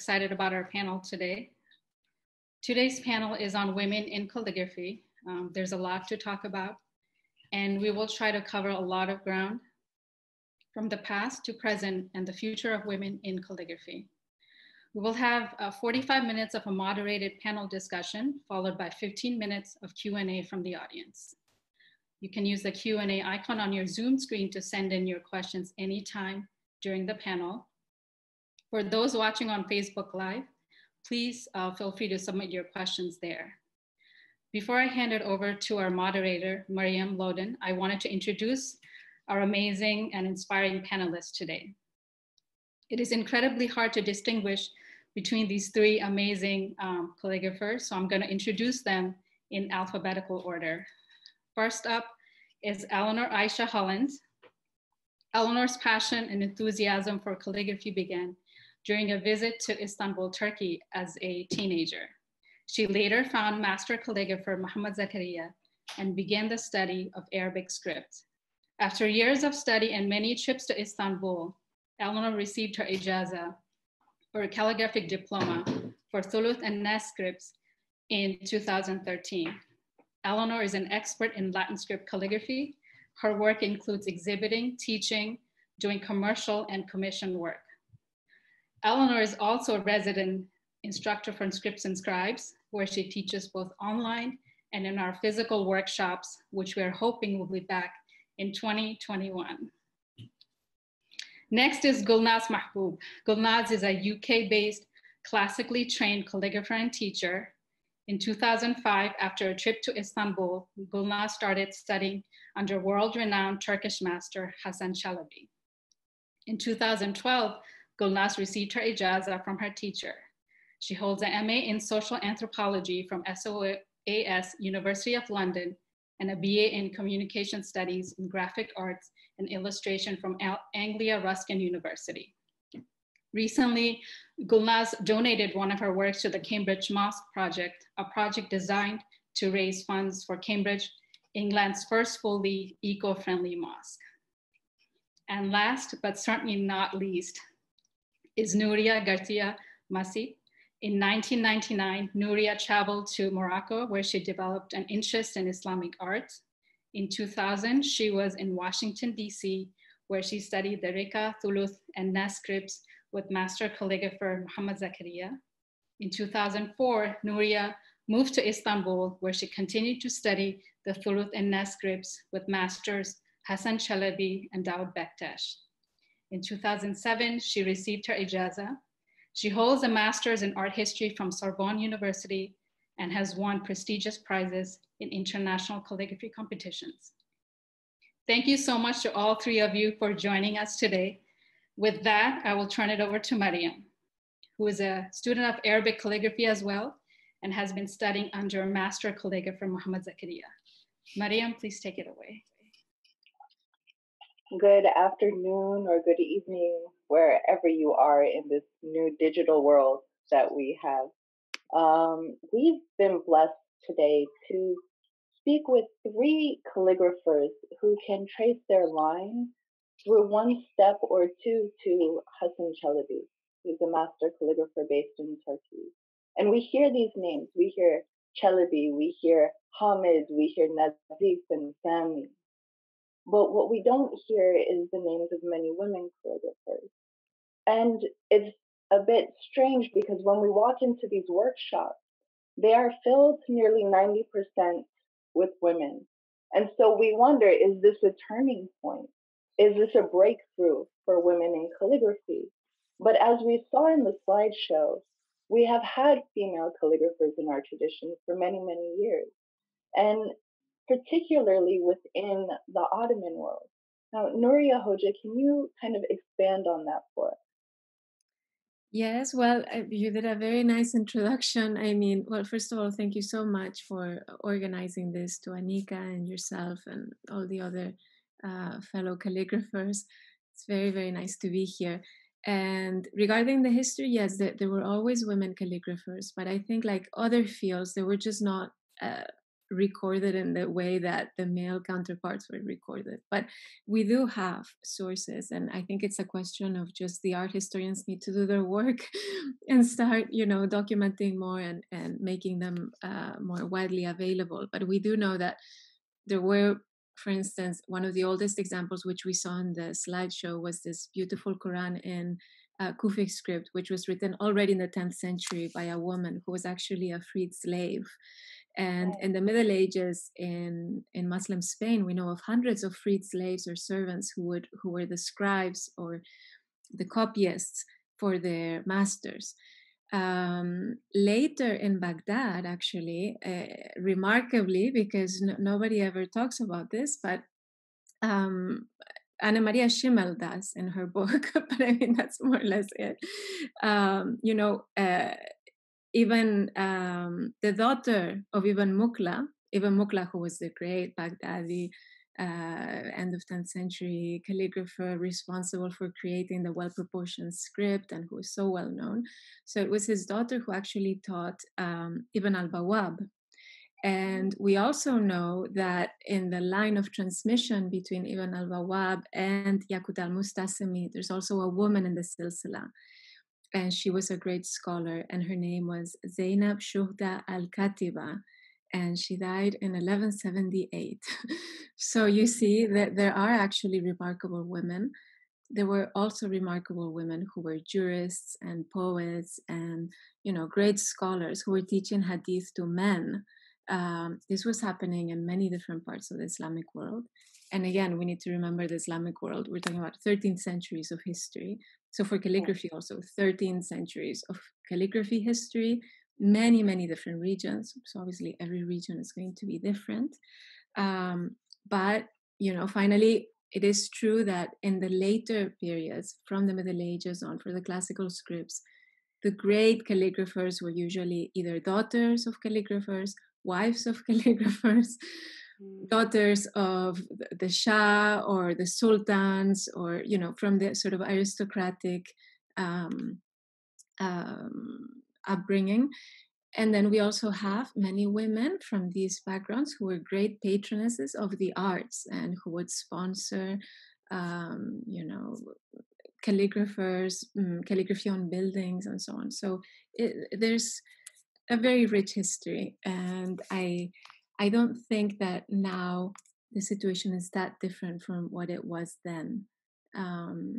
excited about our panel today. Today's panel is on women in calligraphy. Um, there's a lot to talk about, and we will try to cover a lot of ground from the past to present and the future of women in calligraphy. We will have uh, 45 minutes of a moderated panel discussion, followed by 15 minutes of Q&A from the audience. You can use the Q&A icon on your Zoom screen to send in your questions anytime during the panel. For those watching on Facebook Live, please uh, feel free to submit your questions there. Before I hand it over to our moderator, Mariam Loden, I wanted to introduce our amazing and inspiring panelists today. It is incredibly hard to distinguish between these three amazing um, calligraphers, so I'm gonna introduce them in alphabetical order. First up is Elinor Aishah Holland, Elinor's passion and enthusiasm for calligraphy began during a visit to Istanbul, Turkey as a teenager. She later found master calligrapher Muhammad Zakaria and began the study of Arabic script. After years of study and many trips to Istanbul, Elinor received her ijaza or calligraphic diploma for Thuluth and Naskh scripts in 2013. Elinor is an expert in Latin script calligraphy her work includes exhibiting, teaching, doing commercial and commission work. Elinor is also a resident instructor for Scripts and Scribes, where she teaches both online and in our physical workshops, which we're hoping will be back in 2021. Next is Gulnaz Mahboob. Gulnaz is a UK-based classically trained calligrapher and teacher in 2005, after a trip to Istanbul, Gulnaz started studying under world-renowned Turkish master Hasan Çelebi. In 2012, Gulnaz received her ijaza from her teacher. She holds an MA in social anthropology from SOAS University of London and a BA in communication studies in graphic arts and illustration from Anglia Ruskin University. Recently, Gulnaz donated one of her works to the Cambridge Mosque Project, a project designed to raise funds for Cambridge, England's first fully eco-friendly mosque. And last, but certainly not least, is Nuria Garcia Masip. In 1999, Nuria traveled to Morocco where she developed an interest in Islamic art. In 2000, she was in Washington, DC, where she studied the Rika, Thuluth, and Naskh scripts with master calligrapher Muhammad Zakaria. In 2004, Nuria moved to Istanbul, where she continued to study the Thuluth and Naskh scripts with masters Hassan Çelebi and Davut Bektaş. In 2007, she received her ijaza. She holds a master's in art history from Sorbonne University and has won prestigious prizes in international calligraphy competitions. Thank you so much to all three of you for joining us today. With that, I will turn it over to Mariam, who is a student of Arabic calligraphy as well and has been studying under master calligrapher Muhammad Zakaria. Mariam, please take it away. Good afternoon or good evening, wherever you are in this new digital world that we have. Um, we've been blessed today to speak with three calligraphers who can trace their line through one step or two to Hasan Çelebi, who's a master calligrapher based in Turkey. And we hear these names. We hear Chalabi, we hear Hamid, we hear Nazif and Sami. But what we don't hear is the names of many women calligraphers. And it's a bit strange because when we walk into these workshops, they are filled nearly 90% with women. And so we wonder is this a turning point? Is this a breakthrough for women in calligraphy? But as we saw in the slideshow, we have had female calligraphers in our tradition for many, many years, and particularly within the Ottoman world. Now, Nuria Hoja, can you kind of expand on that for us? Yes, well, you did a very nice introduction. I mean, well, first of all, thank you so much for organizing this to Anika and yourself and all the other uh, fellow calligraphers. It's very, very nice to be here. And regarding the history, yes, there, there were always women calligraphers, but I think like other fields, they were just not uh, recorded in the way that the male counterparts were recorded. But we do have sources, and I think it's a question of just the art historians need to do their work and start, you know, documenting more and, and making them uh, more widely available. But we do know that there were, for instance, one of the oldest examples which we saw in the slideshow was this beautiful Quran in uh, Kufic script, which was written already in the 10th century by a woman who was actually a freed slave. And in the Middle Ages in, in Muslim Spain, we know of hundreds of freed slaves or servants who would who were the scribes or the copyists for their masters. Um, later in Baghdad, actually, uh, remarkably, because no, nobody ever talks about this, but um, Annemarie Schimmel does in her book, but I mean that's more or less it. Um, you know, uh, even um, the daughter of Ibn Muqla, Ibn Muqla, who was the great Baghdadi uh, end of 10th century calligrapher responsible for creating the well proportioned script and who was so well known. So it was his daughter who actually taught um, Ibn al Bawab. And we also know that in the line of transmission between Ibn al Bawab and Yakut al Mustasimi, there's also a woman in the silsila and she was a great scholar, and her name was Zainab Shuhda al Katiba, and she died in 1178. so you see that there are actually remarkable women. There were also remarkable women who were jurists and poets and you know great scholars who were teaching hadith to men. Um, this was happening in many different parts of the Islamic world. And again, we need to remember the Islamic world. We're talking about 13 centuries of history. So for calligraphy, also 13 centuries of calligraphy history, many, many different regions. So obviously, every region is going to be different. Um, but, you know, finally, it is true that in the later periods, from the Middle Ages on, for the classical scripts, the great calligraphers were usually either daughters of calligraphers, wives of calligraphers, daughters of the Shah or the sultans, or you know, from the sort of aristocratic um, um, upbringing. And then we also have many women from these backgrounds who were great patronesses of the arts and who would sponsor, um, you know, calligraphers, um, calligraphy on buildings, and so on. So it, there's a very rich history, and I I don't think that now the situation is that different from what it was then. Um,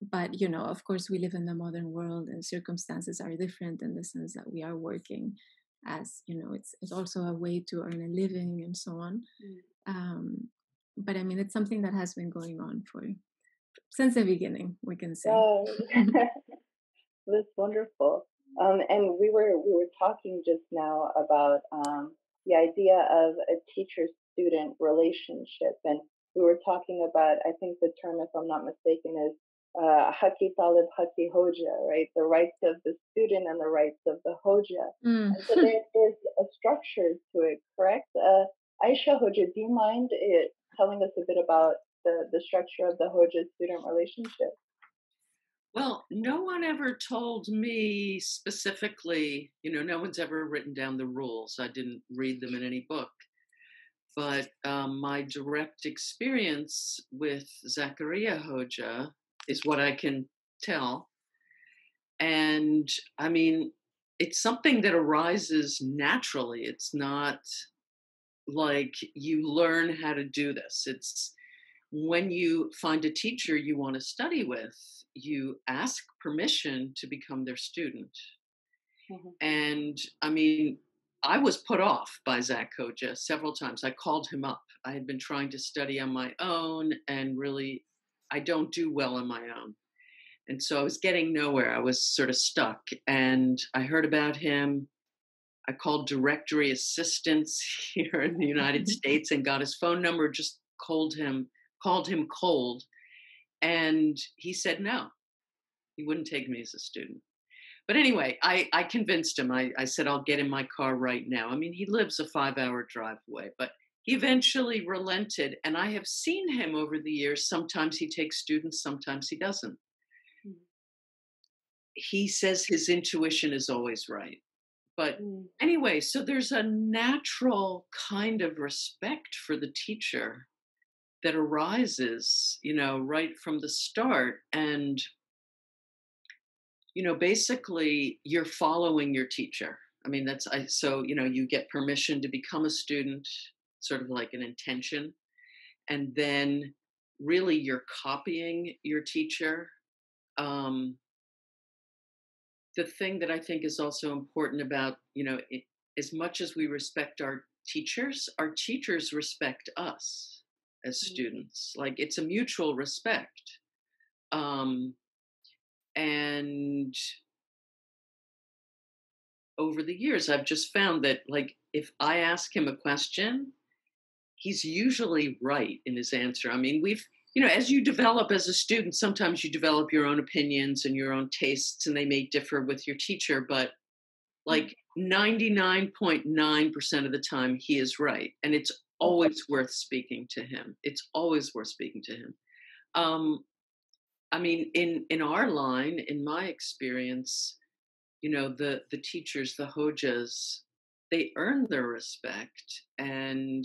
but you know, of course, we live in the modern world, and circumstances are different in the sense that we are working as you know, it's it's also a way to earn a living and so on. Mm. Um, but I mean, it's something that has been going on for since the beginning. We can say. Oh, that's wonderful. Um, and we were we were talking just now about um, the idea of a teacher student relationship. And we were talking about, I think the term, if I'm not mistaken, is uh, Haki Talib Haki Hoja, right? The rights of the student and the rights of the Hoja. Mm. so there is a structure to it, correct? Uh, Aishah Hoja, do you mind it, telling us a bit about the, the structure of the Hoja student relationship? Well, no one ever told me specifically, you know, no one's ever written down the rules. I didn't read them in any book. But um, my direct experience with Zakaria Hoja is what I can tell. And I mean, it's something that arises naturally. It's not like you learn how to do this. It's when you find a teacher you want to study with, you ask permission to become their student. Mm-hmm. And I mean, I was put off by Zach Hoja several times. I called him up. I had been trying to study on my own, and really, I don't do well on my own. And so I was getting nowhere. I was sort of stuck. And I heard about him. I called directory assistance here in the United States and got his phone number, just called him, called him cold and he said no. He wouldn't take me as a student. But anyway, I, I convinced him. I, I said, I'll get in my car right now. I mean, he lives a five hour drive away, but he eventually relented. And I have seen him over the years. Sometimes he takes students, sometimes he doesn't. Hmm. He says his intuition is always right. But Mm. anyway, so there's a natural kind of respect for the teacher that arises, you know, right from the start. And, you know, basically you're following your teacher. I mean, that's I so, you know, you get permission to become a student, sort of like an intention. And then really you're copying your teacher. Um, the thing that I think is also important about, you know, it, as much as we respect our teachers, our teachers respect us as Mm. students. Like it's a mutual respect. Um, and over the years, I've just found that, like, if I ask him a question, he's usually right in his answer. I mean, we've, you know, as you develop as a student, sometimes you develop your own opinions and your own tastes, and they may differ with your teacher, but like 99.9% of the time, he is right. And it's always worth speaking to him. It's always worth speaking to him. Um, I mean, in in our line, in my experience, you know, the the teachers, the hojas, they earn their respect, and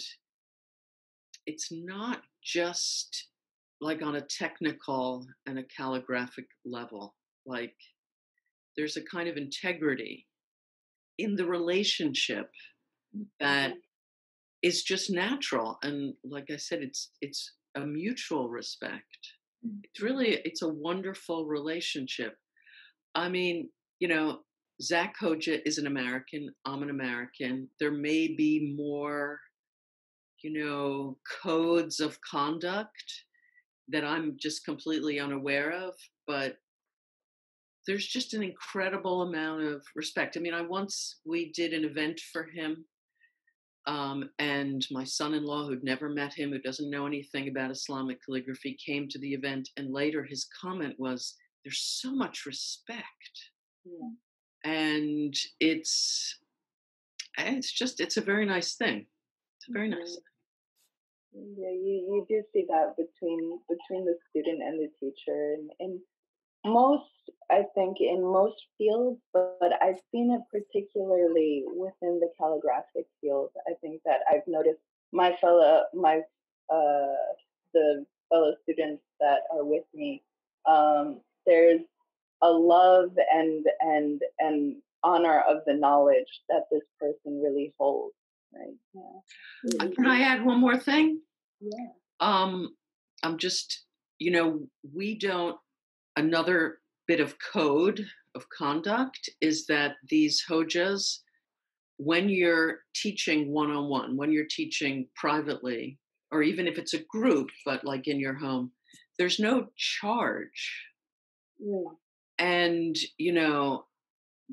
it's not just like on a technical and a calligraphic level. Like there's a kind of integrity in the relationship that is just natural and like i said it's it's a mutual respect. Mm. It's really it's a wonderful relationship. I mean you know zach hoja is an american i'm an american. There may be more you know codes of conduct that i'm just completely unaware of but there's just an incredible amount of respect. I mean i once we did an event for him um, and my son-in-law who'd never met him who doesn't know anything about islamic calligraphy came to the event and later his comment was there's so much respect Yeah. and it's it's just it's a very nice thing it's a very nice Mhm. Yeah, you, you do see that between between the student and the teacher, and in most, I think, in most fields, but, but I've seen it particularly within the calligraphic field. I think that I've noticed my fellow, my uh, the fellow students that are with me. Um, there's a love and and and honor of the knowledge that this person really holds. Right? Yeah. Can I add one more thing? Yeah. Um, I'm just, you know, we don't. Another bit of code of conduct is that these hojas, when you're teaching one on one, when you're teaching privately, or even if it's a group, but like in your home, there's no charge. Yeah. And, you know,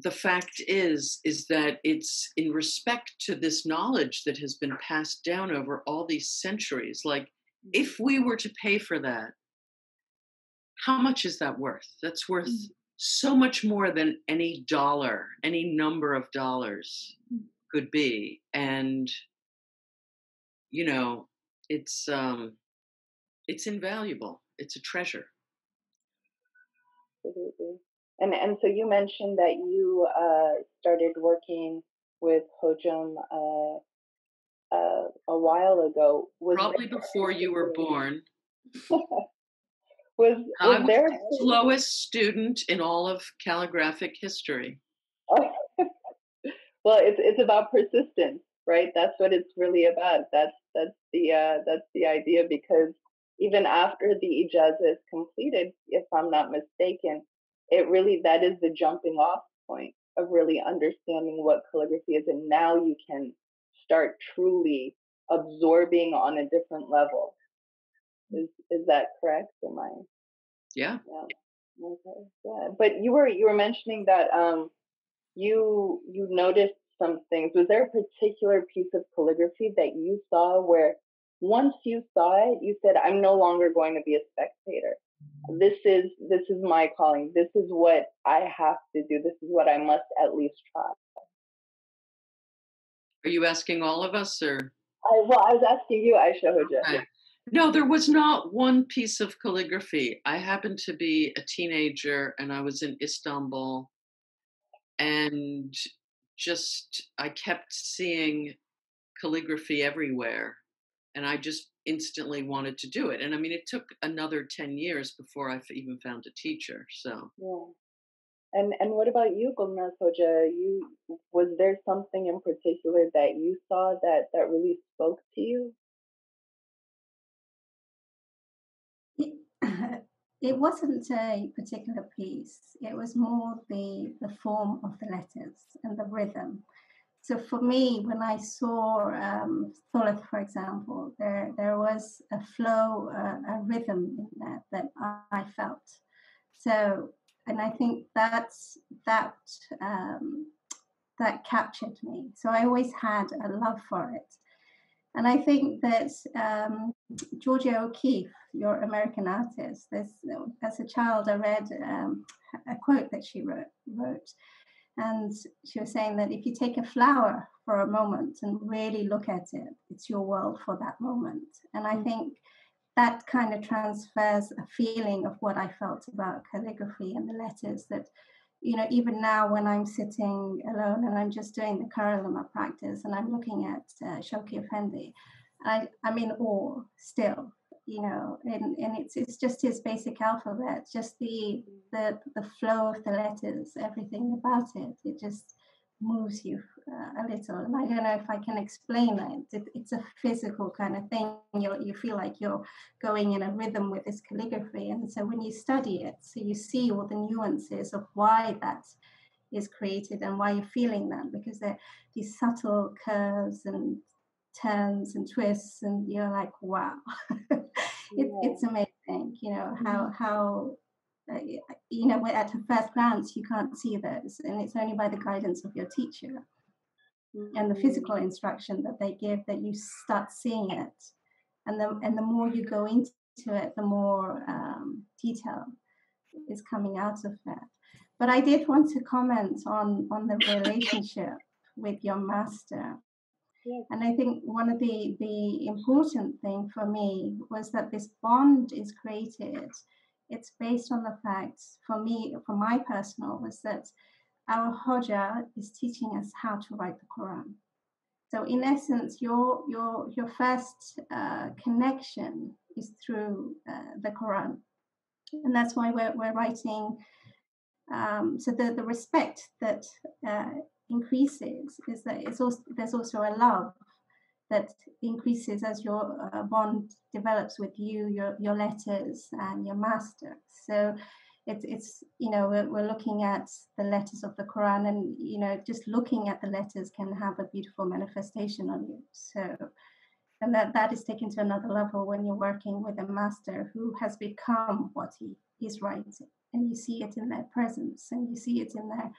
the fact is is that it's in respect to this knowledge that has been passed down over all these centuries like mm. if we were to pay for that how much is that worth that's worth Mm. so much more than any dollar any number of dollars Mm. could be and you know it's um it's invaluable it's a treasure Absolutely. And and so you mentioned that you uh, started working with Hojum uh, uh, a while ago. Was probably before you were born Was was was there? the slowest student in all of calligraphic history. well, it's it's about persistence, right? That's what it's really about. That's that's the uh, that's the idea because even after the ijazah is completed, if I'm not mistaken, it really that is the jumping off point of really understanding what calligraphy is, and now you can start truly absorbing on a different level. Is is that correct? Am I? Yeah. Yeah. Okay. Yeah. But you were you were mentioning that um you you noticed some things. Was there a particular piece of calligraphy that you saw where once you saw it, you said, I'm no longer going to be a spectator. This is this is my calling. This is what I have to do. This is what I must at least try. Are you asking all of us or? I well, I was asking you, Aishah Hoja. Okay. No, there was not one piece of calligraphy. I happened to be a teenager and I was in Istanbul and just I kept seeing calligraphy everywhere, and I just instantly wanted to do it. And I mean, it took another ten years before I even found a teacher. So yeah. And and what about you, Gulnaz Hoja? You was there something in particular that you saw that that really spoke to you? it wasn't a particular piece. It was more the the form of the letters and the rhythm. So for me, when I saw um, for example, there there was a flow, uh, a rhythm in that that I felt. So, and I think that's that um, that captured me. So I always had a love for it. And I think that um, Georgia O'Keeffe, your American artist, as a child, I read um, a quote that she wrote, wrote, and she was saying that if you take a flower for a moment and really look at it, it's your world for that moment. And I mm. think that kind of transfers a feeling of what I felt about calligraphy and the letters that you know, even now when I'm sitting alone and I'm just doing the Karalama practice and I'm looking at uh, Shawki Effendi, I, I'm in awe still, you know, and, and it's it's just his basic alphabet, just the the the flow of the letters, everything about it. It just moves you uh, a little. And I don't know if I can explain it. it. It's a physical kind of thing. You you feel like you're going in a rhythm with this calligraphy, and so when you study it, so you see all the nuances of why that is created and why you're feeling that because they're these subtle curves and turns and twists, and you're like, wow, it, it's amazing. You know how mm-hmm. how uh, you know, at a first glance, you can't see those, and it's only by the guidance of your teacher mm-hmm. and the mm. physical instruction that they give that you start seeing it. And the and the more you go into it, the more um, detail is coming out of that. But I did want to comment on on the relationship with your master. And I think one of the the important thing for me was that this bond is created it's based on the facts for me, for my personal, was that our Hoja is teaching us how to write the Quran. So in essence, your your your first uh, connection is through uh, the Quran, and that's why we're we're writing. Um, so the the respect that uh, increases is that it's also there's also a love that increases as your uh, bond develops with you, your your letters and your master. So it's it's you know we're, we're looking at the letters of the Quran, and you know just looking at the letters can have a beautiful manifestation on you. So and that that is taken to another level when you're working with a master who has become what he is writing, and you see it in their presence, and you see it in their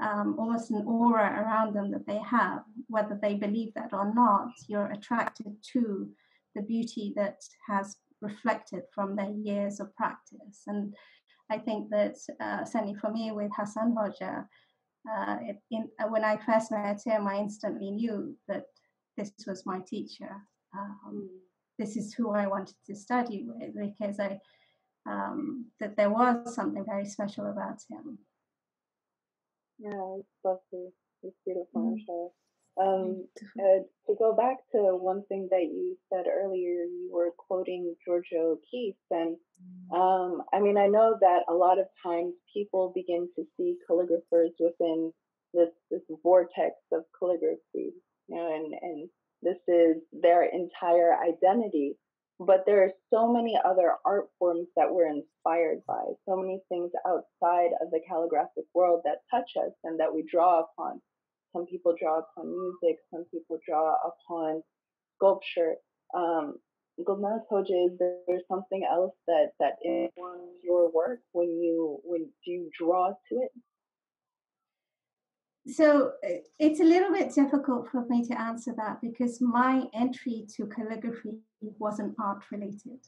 um, almost an aura around them that they have, whether they believe that or not, you're attracted to the beauty that has reflected from their years of practice. And I think that uh, certainly for me with Hassan Hoja, uh, it, in, uh, when I first met him, I instantly knew that this was my teacher. Um, this is who I wanted to study with because I um, that there was something very special about him. Yeah, it's lovely. It's beautiful, mm. Um, uh, to go back to one thing that you said earlier, you were quoting Georgia O'Keeffe, and mm. um, I mean, I know that a lot of times people begin to see calligraphers within this this vortex of calligraphy, you know, and and this is their entire identity. But there are so many other art forms that we're inspired by, so many things outside of the calligraphic world that touch us and that we draw upon. Some people draw upon music, some people draw upon sculpture. Um, Gulnaz Hoja, is there something else that that informs your work when you when you draw to it? So it's a little bit difficult for me to answer that because my entry to calligraphy wasn't art related.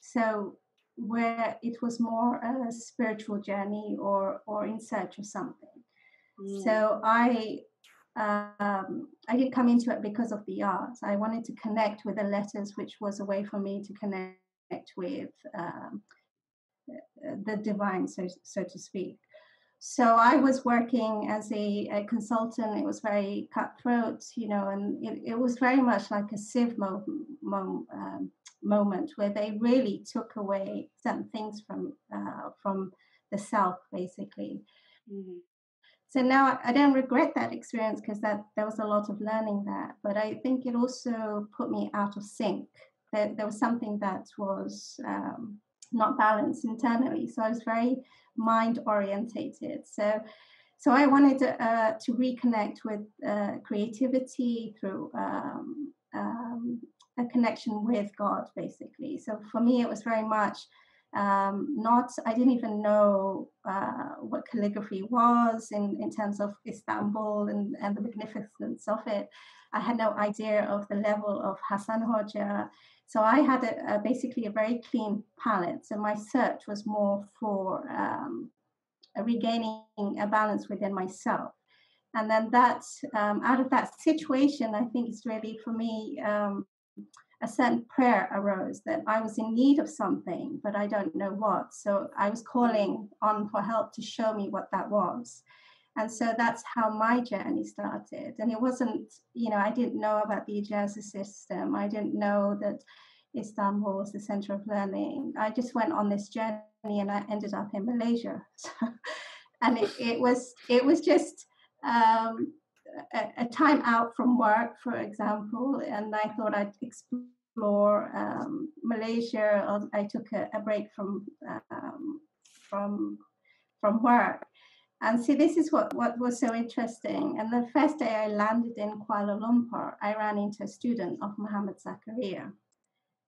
So where it was more a spiritual journey or or in search of something. Mm. So I um, I didn't come into it because of the art. I wanted to connect with the letters, which was a way for me to connect with um, the divine, so so to speak. So I was working as a, a, consultant. It was very cutthroat, you know, and it, it was very much like a sieve mo- mo- um, moment where they really took away some things from uh, from the self, basically. Mm-hmm. So now I don't regret that experience because that there was a lot of learning there. But I think it also put me out of sync. There, there was something that was um, not balanced internally. So I was very mind orientated. So, so I wanted to, uh, to reconnect with uh, creativity through um, um, a connection with God, basically. So for me, it was very much um, not, I didn't even know uh, what calligraphy was in, in terms of Istanbul and, and the magnificence of it. I had no idea of the level of Hassan Hoja. So I had a, a basically a very clean palette. So my search was more for um, regaining a balance within myself. And then that, um, out of that situation, I think it's really for me, um, a certain prayer arose that I was in need of something, but I don't know what. So I was calling on for help to show me what that was. And so that's how my journey started. And it wasn't, you know, I didn't know about the Ijaza system. I didn't know that Istanbul was the center of learning. I just went on this journey and I ended up in Malaysia. and it, it, was it was just um, a, a, time out from work, for example, and I thought I'd explore um, Malaysia. I took a, a break from um, from from work and see, this is what, what was so interesting. And the first day I landed in Kuala Lumpur, I ran into a student of Muhammad Zakaria.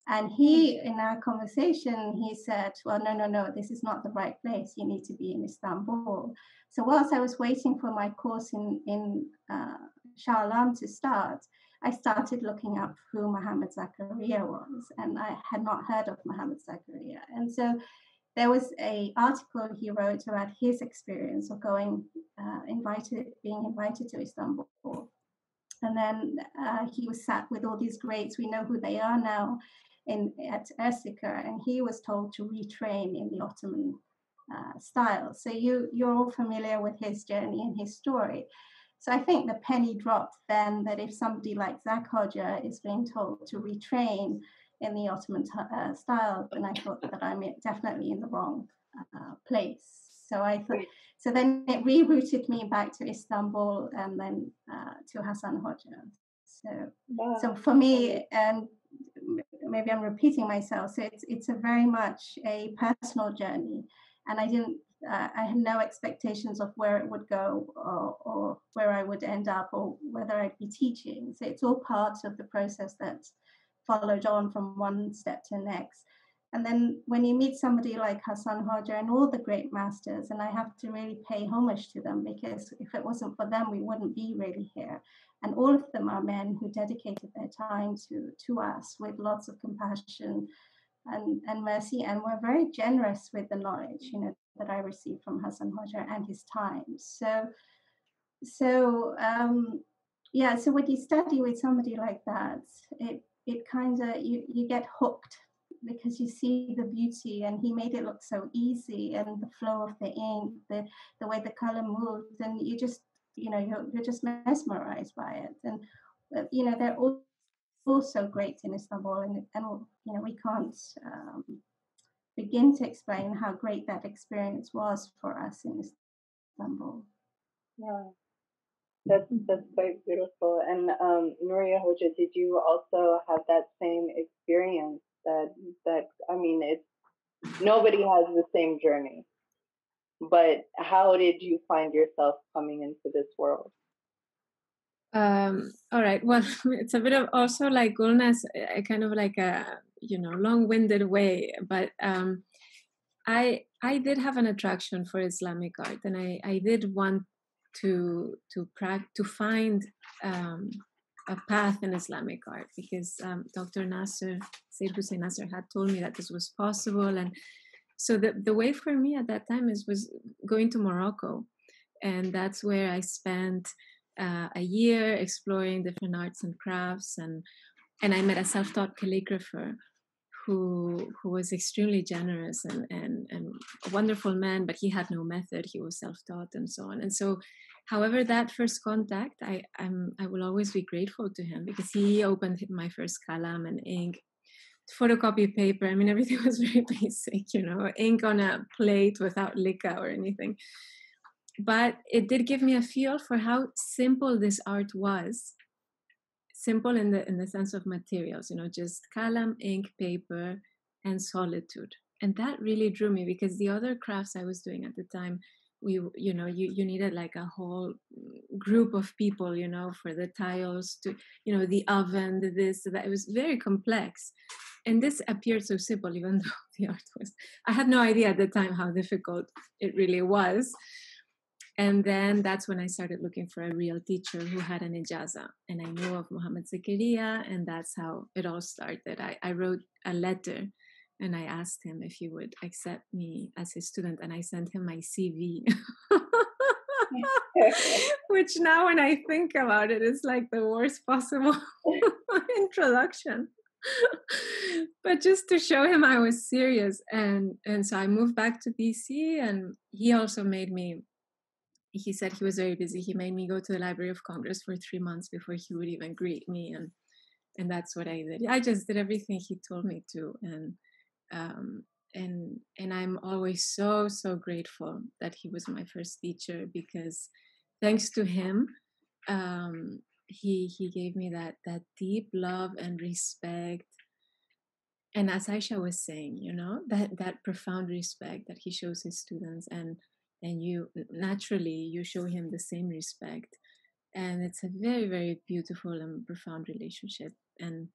And he, in our conversation, he said, Well, no, no, no, this is not the right place. You need to be in Istanbul. So, whilst I was waiting for my course in, in uh, Shah Alam to start, I started looking up who Muhammad Zakaria was. And I had not heard of Muhammad Zakaria. And so there was a article he wrote about his experience of going uh, invited being invited to istanbul. And then uh, he was sat with all these greats. We know who they are now in at IRCICA, and he was told to retrain in the ottoman uh, style. So you you're all familiar with his journey and his story. So I think the penny dropped then that if somebody like Zak Hoja is being told to retrain in the Ottoman uh, style, and I thought that I'm definitely in the wrong uh, place. So I thought, so then it rerouted me back to Istanbul and then uh, to Hasan Hoja. So, wow. so for me, and maybe I'm repeating myself. So it's it's a very much a personal journey, and I didn't. Uh, I had no expectations of where it would go or, or where I would end up or whether I'd be teaching. So it's all part of the process that followed on from one step to the next. And then when you meet somebody like Hassan Hoja and all the great masters, and I have to really pay homage to them because if it wasn't for them, we wouldn't be really here. And all of them are men who dedicated their time to, to us with lots of compassion and, and mercy, and were very generous with the knowledge, you know, that I received from Hassan Hoja and his time. So, so um, yeah, so when you study with somebody like that, it it kind of you you get hooked because you see the beauty and he made it look so easy and the flow of the ink the the way the color moved and you just you know you're, you're just mesmerized by it. And uh, you know they're all also great in istanbul and, and you know we can't um, begin to explain how great that experience was for us in istanbul. Yeah that's that's quite beautiful. And um, Nuria Hoja, did you also have that same experience? That that I mean, it's nobody has the same journey, but how did you find yourself coming into this world? Um, all right. Well, it's a bit of also like Gulnaz's, a kind of like a you know long-winded way, but um, I I did have an attraction for Islamic art, and I I did want to to to find um, a path in Islamic art because um, Dr. Nasr Seyyed Hossein Nasr had told me that this was possible, and so the the way for me at that time is was going to Morocco, and that's where I spent uh, a year exploring different arts and crafts, and and I met a self-taught calligrapher who who was extremely generous and and and a wonderful man, but he had no method. He was self-taught and so on. And so, however, that first contact, I I'm, I will always be grateful to him because he opened my first kalam and ink photocopy paper. I mean, everything was very basic, you know, ink on a plate without lika or anything. But it did give me a feel for how simple this art was simple in the in the sense of materials you know just kalam ink paper and solitude. And that really drew me because the other crafts i was doing at the time we you know you, you needed like a whole group of people you know for the tiles to you know the oven the this that. It was very complex. And this appeared so simple even though the art was i had no idea at the time how difficult it really was and then that's when I started looking for a real teacher who had an ijaza. And I knew of Muhammad Zakaria, and that's how it all started. I, I wrote a letter and I asked him if he would accept me as his student, and I sent him my CV. Which now, when I think about it, is like the worst possible introduction. but just to show him I was serious, and and so I moved back to DC, and he also made me he said he was very busy. He made me go to the Library of Congress for three months before he would even greet me, and and that's what I did. I just did everything he told me to, and um, and and I'm always so so grateful that he was my first teacher because thanks to him, um, he he gave me that that deep love and respect. And as Aishah was saying, you know that that profound respect that he shows his students and and you naturally you show him the same respect and it's a very very beautiful and profound relationship and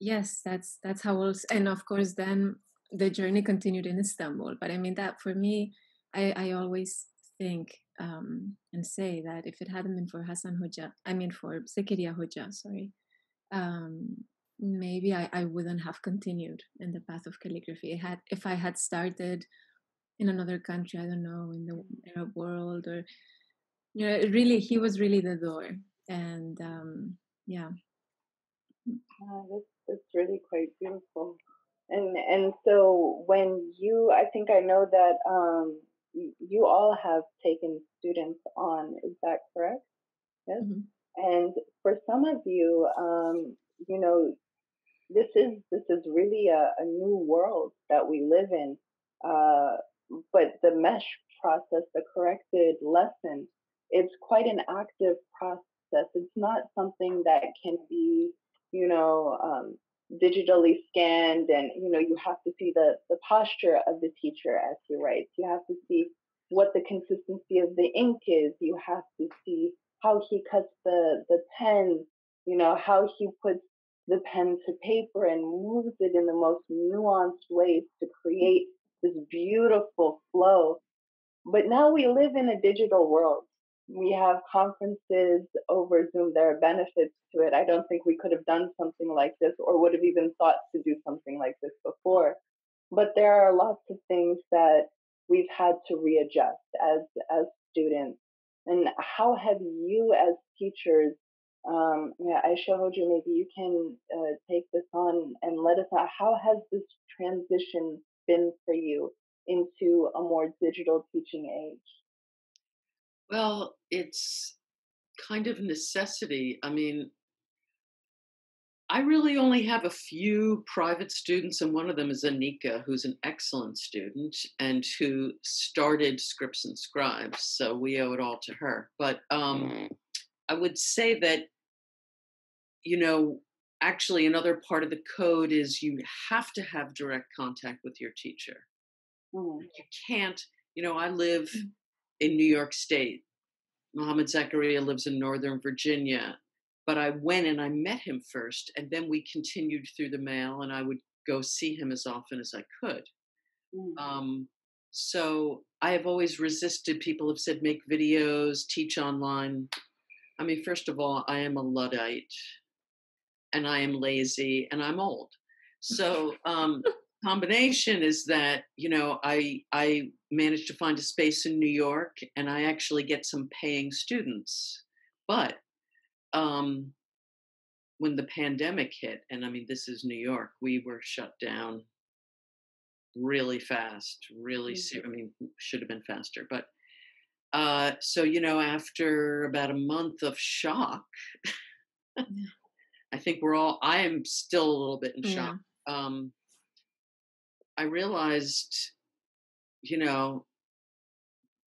yes that's that's how else and of course then the journey continued in istanbul but i mean that for me i i always think um, and say that if it hadn't been for hassan hoja i mean for zakaria hoja sorry um, maybe I, I wouldn't have continued in the path of calligraphy. Had if i had started in another country i don't know in the arab world or you know really he was really the door. And um yeah. Uh, that's, that's really quite beautiful. And and so when you i think i know that um you all have taken students on is that correct? Yes? Mm-hmm. and for some of you um you know this is this is really a, a new world that we live in. Uh, but the mesh process, the corrected lesson, it's quite an active process. It's not something that can be, you know, um, digitally scanned and, you know, you have to see the, the posture of the teacher as he writes. You have to see what the consistency of the ink is. You have to see how he cuts the, the pen, you know, how he puts the pen to paper and moves it in the most nuanced ways to create this beautiful flow. But now we live in a digital world. We have conferences over Zoom. There are benefits to it. I don't think we could have done something like this or would have even thought to do something like this before. But there are lots of things that we've had to readjust as as students. And how have you as teachers um, yeah, Aishah Hoja, maybe you can uh, take this on and let us know how has this transition been for you into a more digital teaching age? Well, it's kind of necessity. I mean, I really only have a few private students, and one of them is Anika, who's an excellent student and who started Scripts and Scribes. So we owe it all to her. But um, mm. I would say that, you know, actually another part of the code is you have to have direct contact with your teacher mm. you can't you know i live mm. in new york state Mohammed Zakaria lives in Northern Virginia. But I went and I met him first, and then we continued through the mail, and I would go see him as often as I could. Mm. Um, so I have always resisted. People have said make videos, teach online. I mean, first of all, I am a Luddite and I am lazy and I'm old. So um, combination is that you know I I managed to find a space in New York and I actually get some paying students, but um, when the pandemic hit, and I mean, this is New York, we were shut down really fast, really, Mhm. I mean, should have been faster, but uh, so you know, after about a month of shock, I think we're all. I am still a little bit in Yeah. shock. Um, I realized, you know,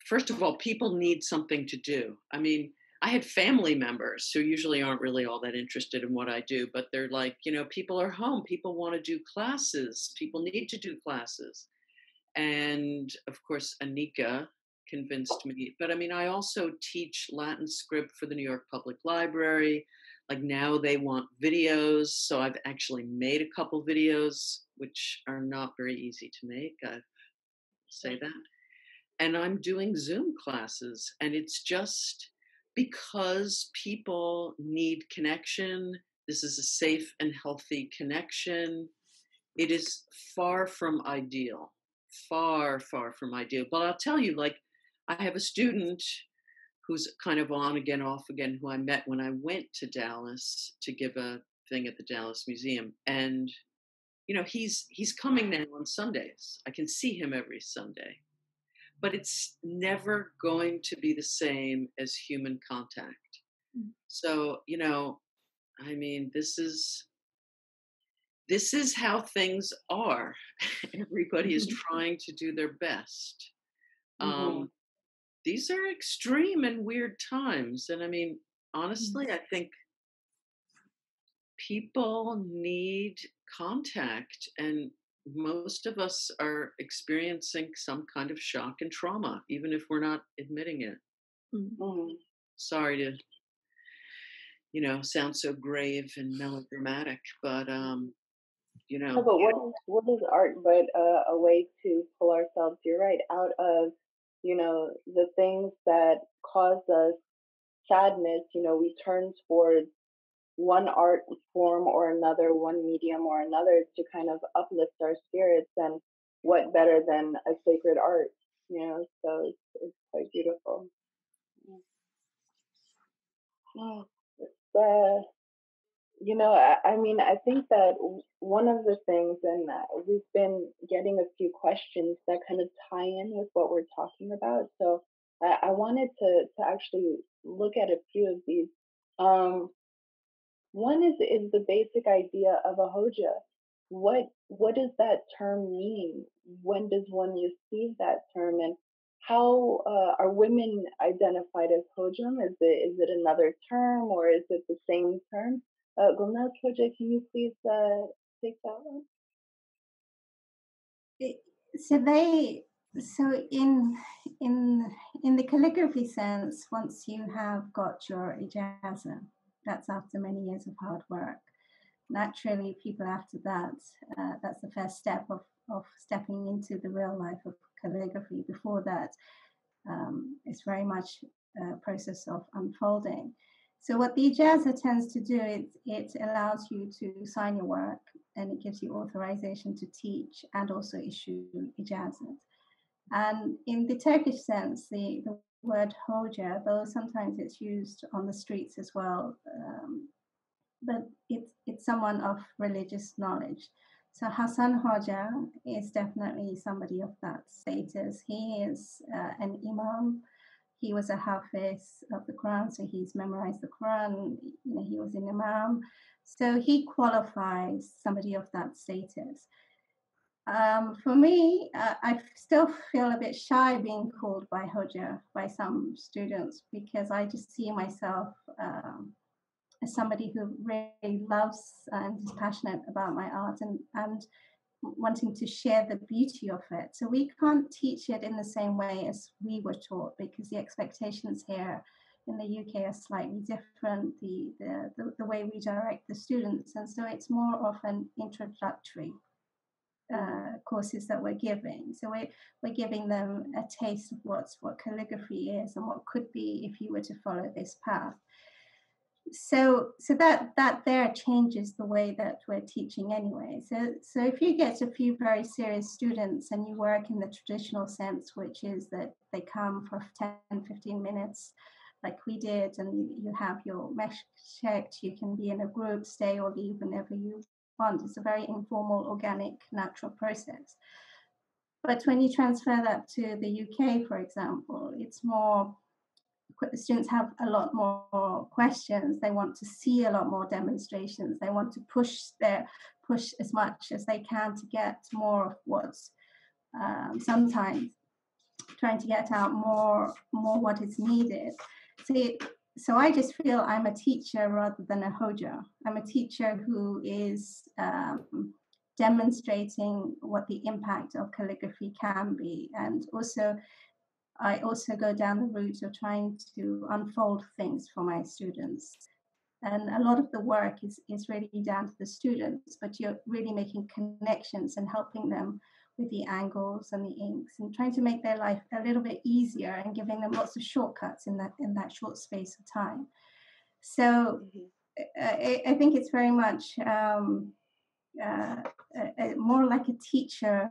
first of all, people need something to do. I mean, I had family members who usually aren't really all that interested in what I do, but they're like, you know, people are home, people want to do classes, people need to do classes. And of course, Anika convinced me. But I mean, I also teach Latin script for the New York Public Library. Like now they want videos. So I've actually made a couple videos, which are not very easy to make. I say that. And I'm doing Zoom classes. And it's just because people need connection. This is a safe and healthy connection. It is far from ideal, far, far from ideal. But I'll tell you, like, I have a student who's kind of on again, off again, who I met when I went to Dallas to give a thing at the Dallas Museum. And, you know, he's he's coming now on Sundays. I can see him every Sunday. But it's never going to be the same as human contact. Mm. So, you know, I mean, this is this is how things are. Everybody is trying to do their best. Um, Mhm. These are extreme and weird times. And I mean, honestly, I think people need contact, and most of us are experiencing some kind of shock and trauma, even if we're not admitting it. Mm. Mhm. Sorry to, you know, sound so grave and melodramatic, but um, you know, No, but what is what is art but uh, a way to pull ourselves? You're right out of you know the things that cause us sadness. You know, we turn towards one art form or another, one medium or another to kind of uplift our spirits. And what better than a sacred art? You know, so it's, it's quite beautiful. Yeah. It's, uh, you know, I, I mean, I think that one of the things, and uh, we've been getting a few questions that kind of tie in with what we're talking about. So I, I wanted to to actually look at a few of these. Um, one is is the basic idea of a hoja. What what does that term mean? When does one receive that term, and how uh, are women identified as hojam? Is it is it another term or is it the same term? Uh, Gulnaz can you please uh, take that one? So they so in in in the calligraphy sense once you have got your ijaza that's after many years of hard work. Naturally people after that uh, that's the first step of of stepping into the real life of calligraphy. Before that um, it's very much a process of unfolding so what the ijaza tends to do is it allows you to sign your work and it gives you authorization to teach and also issue ijazat. And in the Turkish sense, the, the word hoja, though sometimes it's used on the streets as well, um, but it's, it's someone of religious knowledge. So Hassan Hoja is definitely somebody of that status. He is uh, an imam. He was a hafiz of the Quran, so he's memorized the Quran. You know, he was an imam. So he qualifies somebody of that status. Um, for me, uh, I still feel a bit shy being called by Hoja by some students because I just see myself um, as somebody who really loves and is passionate about my art and, and wanting to share the beauty of it. So we can't teach it in the same way as we were taught because the expectations here in the UK are slightly different, the, the, the, the way we direct the students. And so it's more of an introductory uh, courses that we're giving. So we're, we're giving them a taste of what's, what calligraphy is and what could be if you were to follow this path. So, so that that there changes the way that we're teaching anyway. So, so if you get a few very serious students and you work in the traditional sense, which is that they come for 10, 15 minutes like we did, and you, you have your mesh checked. You can be in a group, stay or leave whenever you want. It's a very informal, organic, natural process. But when you transfer that to the UK, for example, it's more students have a lot more questions they want to see a lot more demonstrations they want to push their push as much as they can to get more of what's um, sometimes trying to get out more more what is needed See, so I just feel I'm a teacher rather than a hoja. I'm a teacher who is um, demonstrating what the impact of calligraphy can be, and also I also go down the route of trying to unfold things for my students. And a lot of the work is, is really down to the students, but you're really making connections and helping them with the angles and the inks and trying to make their life a little bit easier and giving them lots of shortcuts in that in that short space of time. So mm-hmm. I, I, think it's very much um, uh, a, a, more like a teacher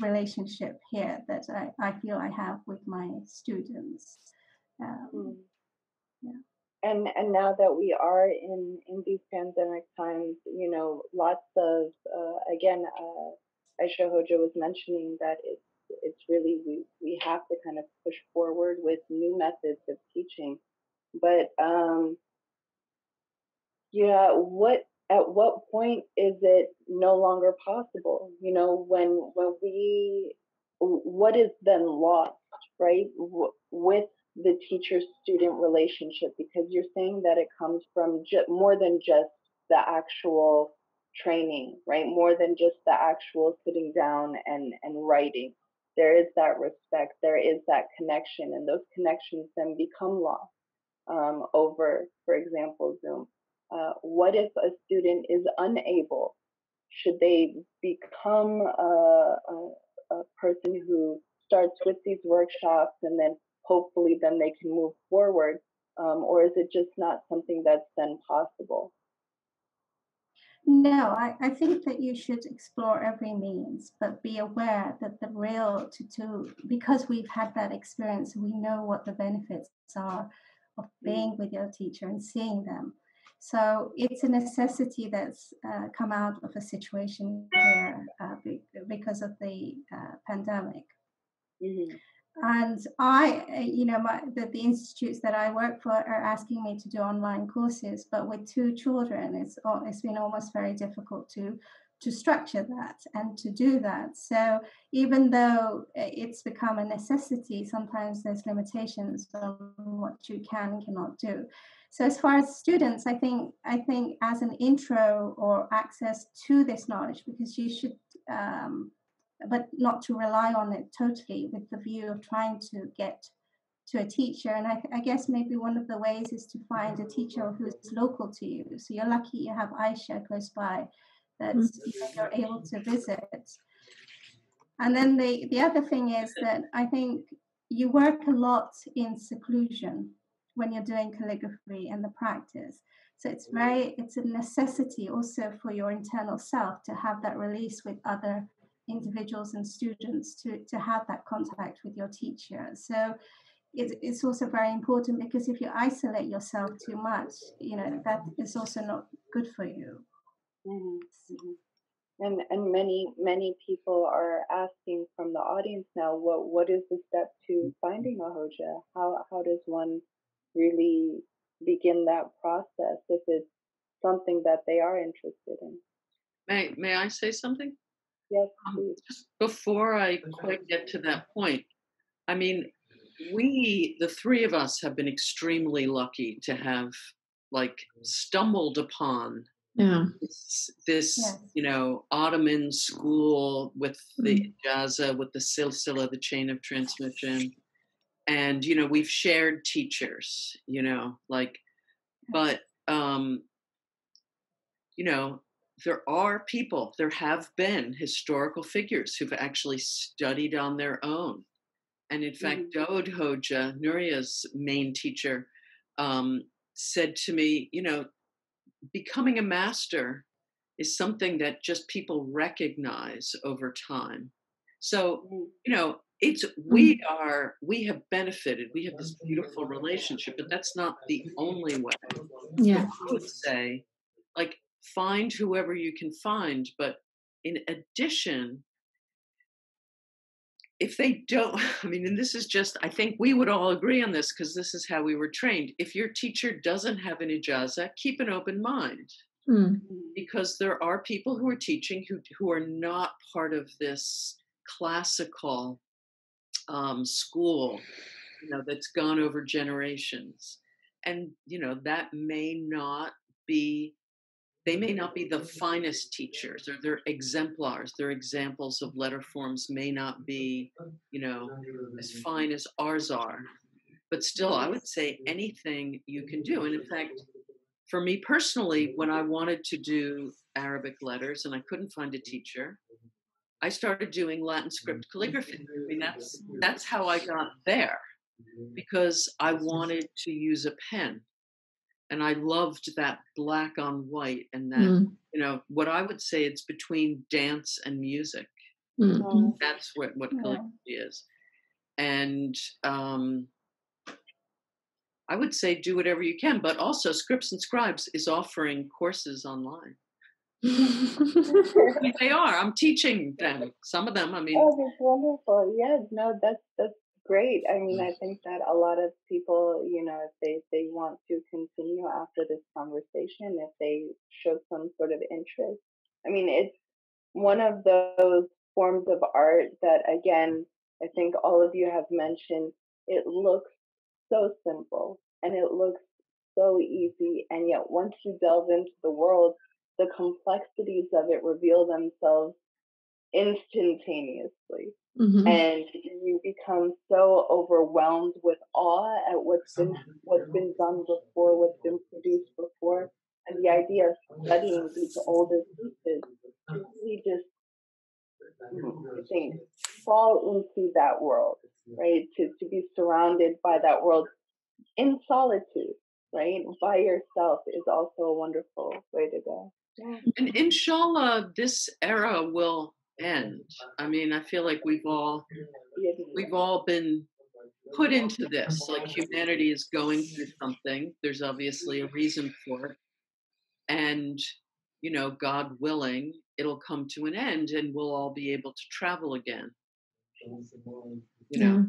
relationship here that I, I feel I have with my students. Um, mm. Yeah and and now that we are in in these pandemic times you know lots of uh, again uh, Aishah Hoja was mentioning that it's it's really we we have to kind of push forward with new methods of teaching, but um, yeah, what at what point is it no longer possible? You know, when when we what is then lost, right, with the teacher student relationship? Because you're saying that it comes from more than just the actual training, right? More than just the actual sitting down and, and writing. There is that respect, there is that connection, and those connections then become lost um, over, for example, Zoom. Uh, what if a student is unable? Should they become a, a, a person who starts with these workshops and then hopefully then they can move forward? Um, or is it just not something that's then possible? No, I, I think that you should explore every means, but be aware that the real to, to because we've had that experience, we know what the benefits are of being with your teacher and seeing them. So it's a necessity that's uh, come out of a situation here uh, because of the uh, pandemic. Mm-hmm and I, eh, you know, my, the, the institutes that I work for are asking me to do online courses, but with two children, it's it's been almost very difficult to to structure that and to do that. So even though eh, it's become a necessity, sometimes there's limitations on what you can and cannot do. So as far as students, I think I think as an intro or access to this knowledge, because you should um, but not to rely on it totally with the view of trying to get to a teacher. And I, I, guess maybe one of the ways is to find a teacher who's local to you. So you're lucky you have Aishah close by that mm-hmm. you're able to visit. And then the, the other thing is that I think you work a lot in seclusion when you're doing calligraphy and the practice. So it's very it's a necessity also for your internal self to have that release with other individuals and students to, to have that contact with your teacher. So it, it's also very important because if you isolate yourself too much, you know, that is also not good for you. Mm-hmm. mm-hmm. And, and many many people are asking from the audience now what what is the step to finding a hoja how how does one really begin that process if it's something that they are interested in may may i say something Yes. Um, just before I quite get to that point, I mean, we, the three of us, have been extremely lucky to have like stumbled upon yeah. this, this yes. you know, Ottoman school with the mm. with the silsila, the chain of transmission. And, you know, we've shared teachers, you know, like, but, um, you know, there are people, there have been historical figures who've actually studied on their own. And in fact, mm-hmm. Hoja, Nuria's main teacher, um, said to me, you know, becoming a master is something that just people recognize over time. So, mm-hmm. you know, it's we are we have benefited we have this beautiful relationship but that's not the only way Yeah. i would say like find whoever you can find but in addition if they don't i mean and this is just i think we would all agree on this because this is how we were trained if your teacher doesn't have an ijaza keep an open mind Mm. because there are people who are teaching who who are not part of this classical um, school, you know, that's gone over generations, and you know that may not be. They may not be the finest teachers, or their exemplars, their examples of letter forms may not be, you know, as fine as ours are. But still, I would say anything you can do. And in fact, for me personally, when I wanted to do Arabic letters and I couldn't find a teacher, I started doing Latin script calligraphy. I mean, that's that's how I got there because I wanted to use a pen, and I loved that black on white and that Mm. you know what I would say it's between dance and music. Mm. That's what what Yeah. calligraphy is, and um, I would say do whatever you can, but also Scripts and Scribes is offering courses online. They are. I'm teaching them. Some of them. I mean, Oh, that's wonderful. Yeah, no, that's that's great. I mean, I mm. think that a lot of people, you know, if they they want to continue after this conversation, if they show some sort of interest, I mean, it's one of those forms of art that, again, I think all of you have mentioned. It looks so simple and it looks so easy, and yet once you delve into the world, the complexities of it reveal themselves instantaneously Mhm. and you become so overwhelmed with awe at what's been what's been done before, what's been produced before, and the idea of studying these older pieces really just I think fall into that world, right? To to be surrounded by that world in solitude, right? By yourself is also a wonderful way to go. Yeah. and inshallah, this era will end. I mean, I feel like we've all we've all been put into this. Like humanity is going through something. There's obviously a reason for it, and you know, God willing, it'll come to an end, and we'll all be able to travel again. You know.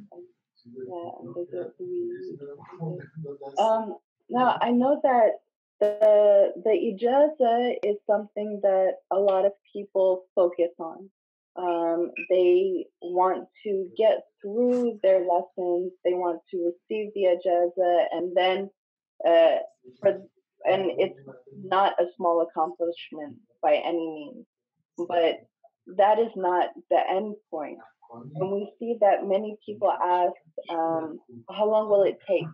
Yeah, visit the- Um, now I know that the the ijaza is something that a lot of people focus on. Um, they want to get through their lessons. They want to receive the ijaza, and then uh, for and it's not a small accomplishment by any means, but that is not the end point. And we see that many people ask, um, how long will it take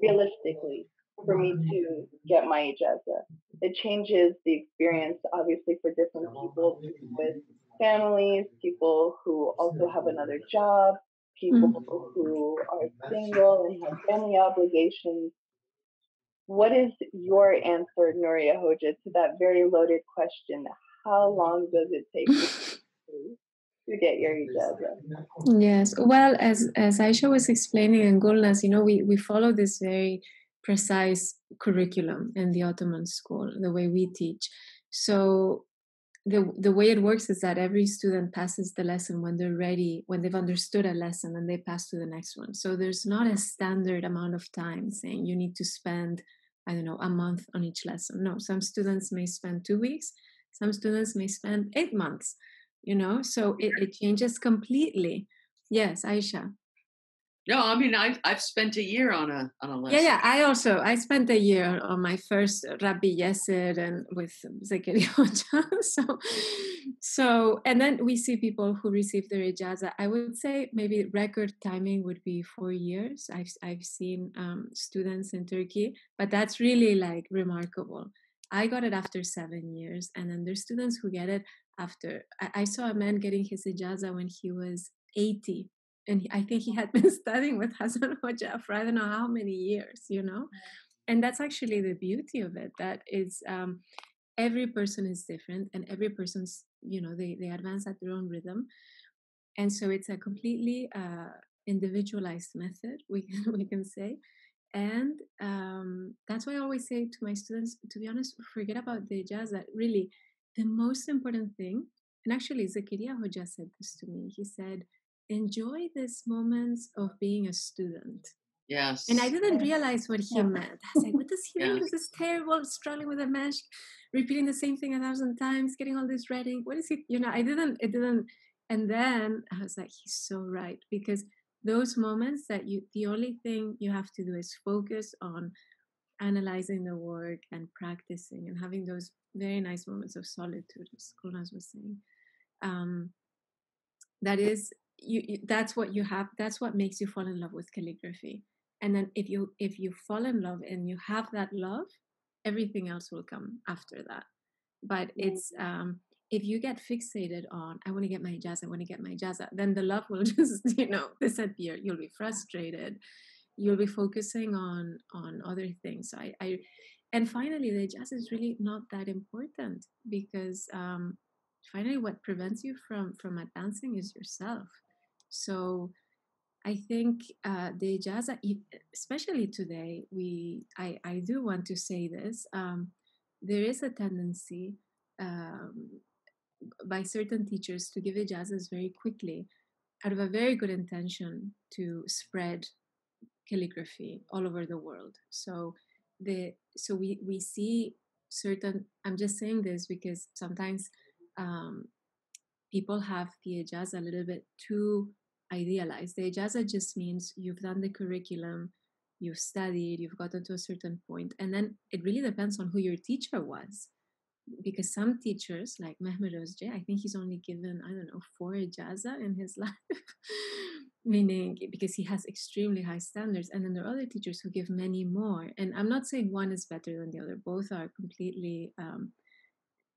realistically for me to get my ijaza? It changes the experience, obviously, for different people with families, people who also have another job, people mm-hmm. who are single and have family obligations. What is your answer, Nuria Hoja, to that very loaded question? How long does it take you to get your ijaza? Yes. Well, as as Aishah was explaining and Gulnaz, you know, we we follow this very precise curriculum in the Ottoman school, the way we teach. So the the way it works is that every student passes the lesson when they're ready, when they've understood a lesson, and they pass to the next one. So there's not a standard amount of time saying you need to spend, I don't know, a month on each lesson. No, some students may spend two weeks, some students may spend eight months you know so it, it changes completely yes aishah No, I mean I've I've spent a year on a on a lesson. yeah yeah i also i spent a year on my first rabbi yeser and with Zakaria so so and then we see people who receive their ijaza i would say maybe record timing would be four years. I've i've seen um, students in turkey but that's really like remarkable. I got it after seven years and then there's students who get it after I, I saw a man getting his ijaza when he was 80 and he, I think he had been studying with Hassan Hoja for I don't know how many years, you know. And that's actually the beauty of it. That is, um, every person is different, and every person's, you know, they they advance at their own rhythm. and so it's a completely uh, individualized method we can we can say and um, that's why i always say to my students to be honest forget about the ijaza that really the most important thing and actually zakaria hoja said this to me he said enjoy these moments of being a student Yes. and I didn't realize what he Yeah. meant. I was like, what does he mean? This is terrible, struggling with a mesh, repeating the same thing a thousand times, getting all this reading. What is he? You know, I didn't, it didn't. And then I was like, he's so right. Because those moments that you, the only thing you have to do is focus on analyzing the work and practicing and having those very nice moments of solitude, as Gulnaz was saying. Um, that is, you, you, that's what you have, that's what makes you fall in love with calligraphy. And then if you if you fall in love and you have that love everything else will come after that. But it's um if you get fixated on i want to get my ijaza i want to get my ijaza then the love will just you know disappear. You'll be frustrated. You'll be focusing on on other things. So i i and finally the ijaza is really not that important because um finally what prevents you from from advancing is yourself so I think uh, the especially today, we I, I do want to say this. Um, there is a tendency um, by certain teachers to give ijazas very quickly, out of a very good intention to spread calligraphy all over the world. So the so we we see certain. I'm just saying this because sometimes um, people have the ijaz a little bit too idealized. The ijaza just means you've done the curriculum, you've studied, you've gotten to a certain point, and then it really depends on who your teacher was. Because some teachers, like Mehmet Özçay, I think he's only given, I don't know, four ijaza in his life, meaning because he has extremely high standards. And then there are other teachers who give many more. And I'm not saying one is better than the other, both are completely um,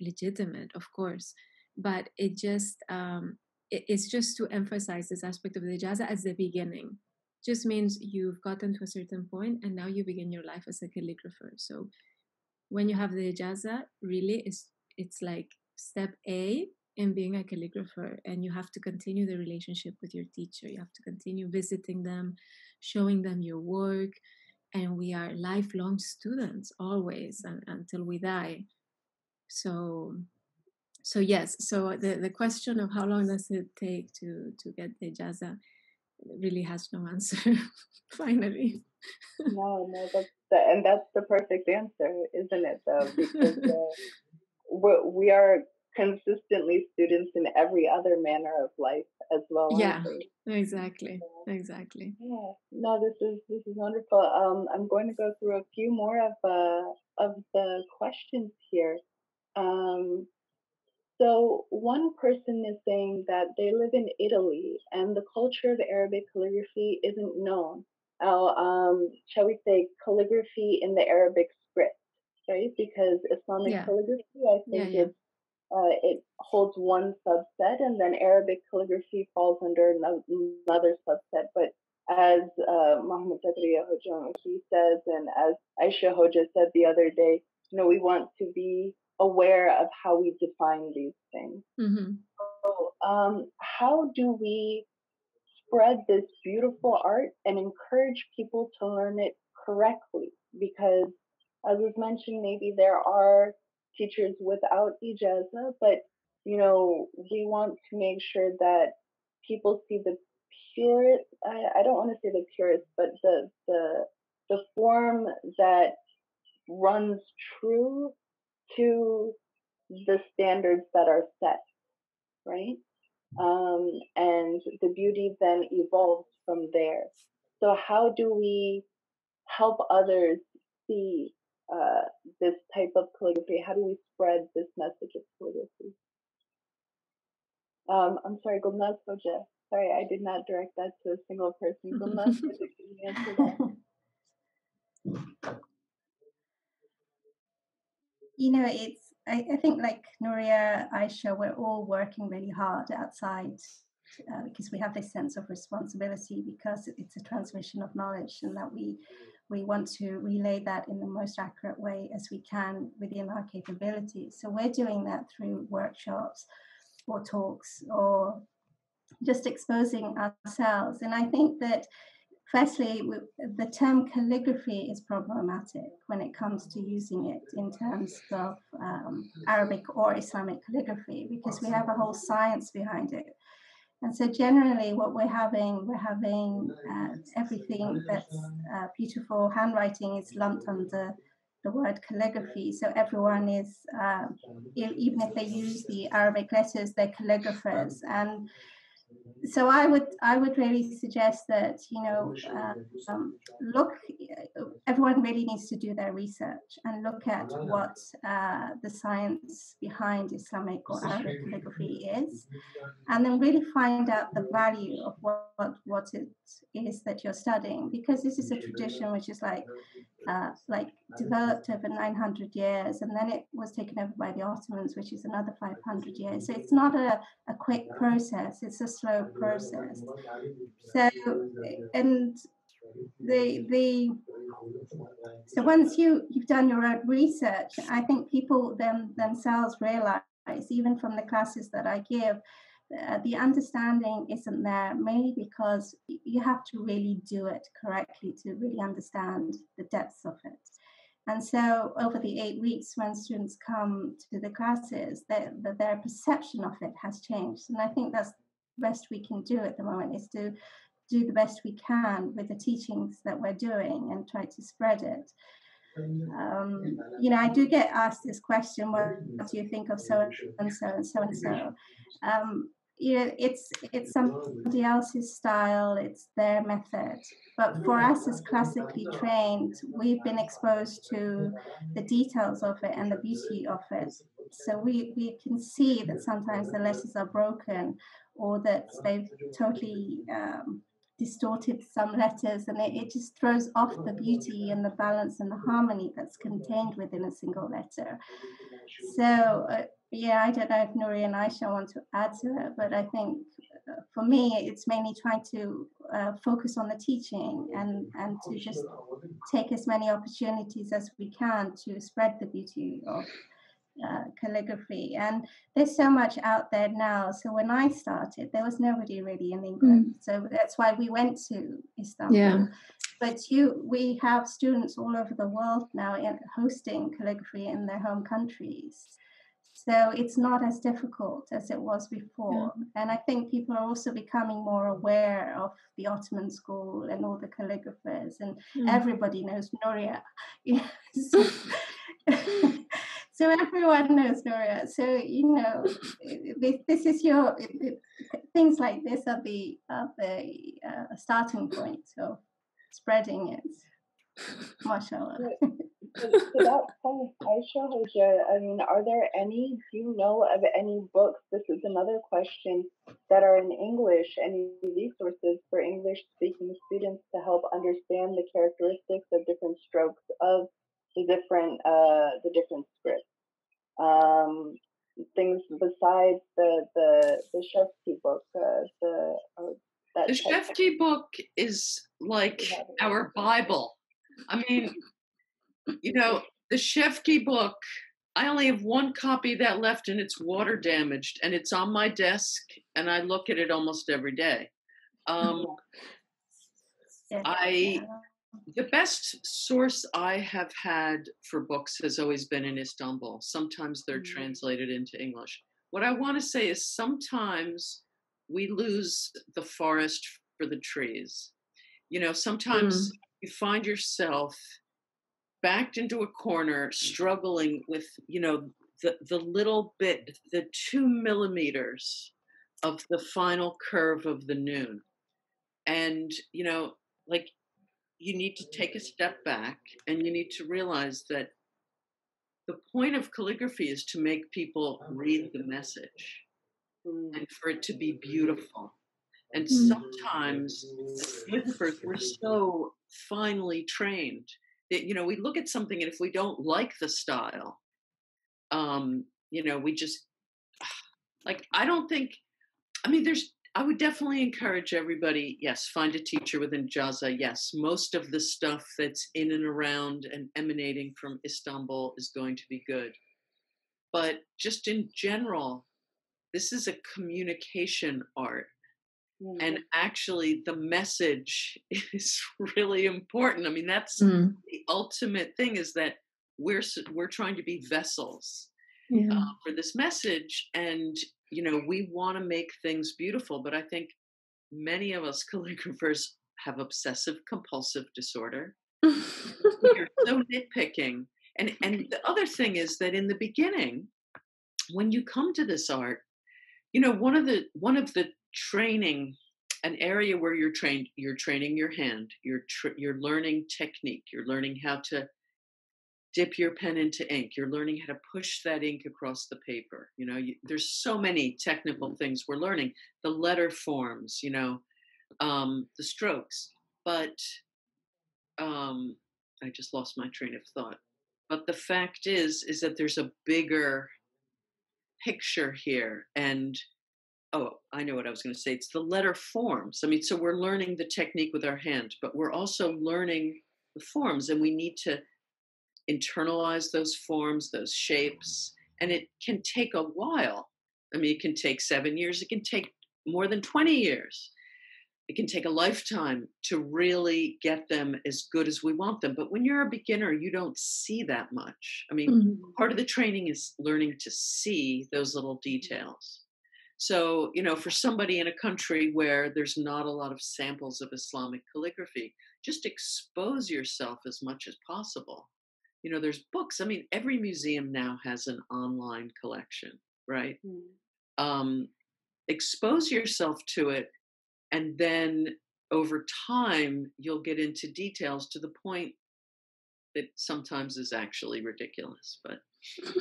legitimate, of course. But it just, um, it's just to emphasize this aspect of the ijaza as the beginning. Just means you've gotten to a certain point and now you begin your life as a calligrapher. So when you have the ijaza really it's it's like step a in being a calligrapher and you have to continue the relationship with your teacher. You have to continue visiting them showing them your work and we are lifelong students always and, until we die. So so yes so the, the question of how long does it take to to get the ijaza really has no answer finally. No no that's the, and that's the perfect answer isn't it though? Because uh, we are consistently students in every other manner of life as well yeah exactly yeah. exactly. yeah. No this is this is wonderful. Um i'm going to go through a few more of uh of the questions here. Um so one person is saying that they live in Italy and the culture of Arabic calligraphy isn't known. Now, um, shall we say calligraphy in the Arabic script, right? Because Islamic yeah. calligraphy, I think, yeah, yeah. uh, it holds one subset, and then Arabic calligraphy falls under another subset. But as uh, Muhammad Hoja he says, and as Aishah Hoja said the other day, you know, we want to be aware of how we define these things. Mm-hmm. So, um, how do we spread this beautiful art and encourage people to learn it correctly? Because, as was mentioned, maybe there are teachers without ijaza, but you know, we want to make sure that people see the purest. I, I don't want to say the purest, but the the the form that runs true to the standards that are set, right? Um, and the beauty then evolves from there. So, how do we help others see uh, this type of calligraphy? How do we spread this message of calligraphy? Um, I'm sorry, Gulnaz Hoja. Sorry, I did not direct that to a single person. Gulnaz can you answer that? You know, it's, I, I, think like Nuria, Aishah, we're all working really hard outside uh, because we have this sense of responsibility because it's a transmission of knowledge and that we, we want to relay that in the most accurate way as we can within our capabilities. So we're doing that through workshops or talks or just exposing ourselves. And I think that firstly, the term calligraphy is problematic when it comes to using it in terms of um, Arabic or Islamic calligraphy because we have a whole science behind it. And so, generally, what we're having, we're having uh, everything that's uh, beautiful handwriting is lumped under the word calligraphy. So everyone is, uh, even if they use the Arabic letters, they're calligraphers. And so I would I would really suggest that you know um, look everyone really needs to do their research and look at what uh, the science behind Islamic or Arabic calligraphy is, and then really find out the value of what what, what it is that you're studying because this is a tradition which is like uh, like developed over 900 years and then it was taken over by the Ottomans, which is another 500 years. So it's not a, a quick process, it's a slow process. So, and the, the, so once you, you've done your own research, I think people them, themselves realize, even from the classes that I give, uh, the understanding isn't there mainly because you have to really do it correctly to really understand the depths of it. And so, over the eight weeks, when students come to the classes, their, their perception of it has changed. And I think that's the best we can do at the moment is to do the best we can with the teachings that we're doing and try to spread it. Um, you know, I do get asked this question: What do you think of so and so and so and so? Um, know, it's it's somebody else's style, it's their method. But for us as classically trained, we've been exposed to the details of it and the beauty of it. So we, we can see that sometimes the letters are broken or that they've totally um, distorted some letters and it, it just throws off the beauty and the balance and the harmony that's contained within a single letter. So uh, yeah, I don't know if Nuri and Aishah want to add to it, but I think uh, for me, it's mainly trying to uh, focus on the teaching and, and to just take as many opportunities as we can to spread the beauty of uh, calligraphy. And there's so much out there now. So when I started, there was nobody really in England. Mm. So that's why we went to Istanbul. Yeah. But you, we have students all over the world now hosting calligraphy in their home countries. So it's not as difficult as it was before. Yeah. And I think people are also becoming more aware of the Ottoman school and all the calligraphers, and mm. everybody knows Nuria. so, so everyone knows Nuria. So, you know, this is your, things like this are the, are the uh, starting point of spreading it. MashaAllah. That point, Aishah, Hoja, I mean, are there any, do you know of any books? This is another question that are in English, any resources for English speaking students to help understand the characteristics of different strokes of the different, uh, the different scripts? Um, things besides the, the, the Şevki book, uh, the, uh, the Şevki book is like our Bible. I mean, you know, the Şevki book, I only have one copy that left and it's water damaged and it's on my desk and I look at it almost every day. Um, I the best source I have had for books has always been in Istanbul. Sometimes they're mm-hmm. translated into English. What I want to say is sometimes we lose the forest for the trees. You know, sometimes mm. you find yourself backed into a corner, struggling with, you know, the, the little bit, the two millimeters of the final curve of the noon. And, you know, like you need to take a step back and you need to realize that the point of calligraphy is to make people read the message and for it to be beautiful. And mm. sometimes calligraphers were so finely trained you know we look at something and if we don't like the style um you know we just like i don't think i mean there's i would definitely encourage everybody yes find a teacher within jaza yes most of the stuff that's in and around and emanating from istanbul is going to be good. But just in general this is a communication art mm-hmm. and actually the message is really important i mean that's mm. the ultimate thing is that we're we're trying to be vessels yeah. uh, for this message and you know we want to make things beautiful but i think many of us calligraphers have obsessive compulsive disorder you're so nitpicking and and the other thing is that in the beginning when you come to this art you know one of the one of the training an area where you're trained you're training your hand you're tr- you're learning technique you're learning how to dip your pen into ink you're learning how to push that ink across the paper you know you, there's so many technical things we're learning the letter forms you know um, the strokes but um, i just lost my train of thought but the fact is is that there's a bigger picture here and oh i know what i was going to say it's the letter forms i mean so we're learning the technique with our hand but we're also learning the forms and we need to internalize those forms those shapes and it can take a while i mean it can take seven years it can take more than 20 years it can take a lifetime to really get them as good as we want them. But when you're a beginner, you don't see that much. I mean, mm-hmm. part of the training is learning to see those little details. So, you know, for somebody in a country where there's not a lot of samples of Islamic calligraphy, just expose yourself as much as possible. You know, there's books. I mean, every museum now has an online collection, right? Mm-hmm. Um, expose yourself to it and then over time you'll get into details to the point that sometimes is actually ridiculous but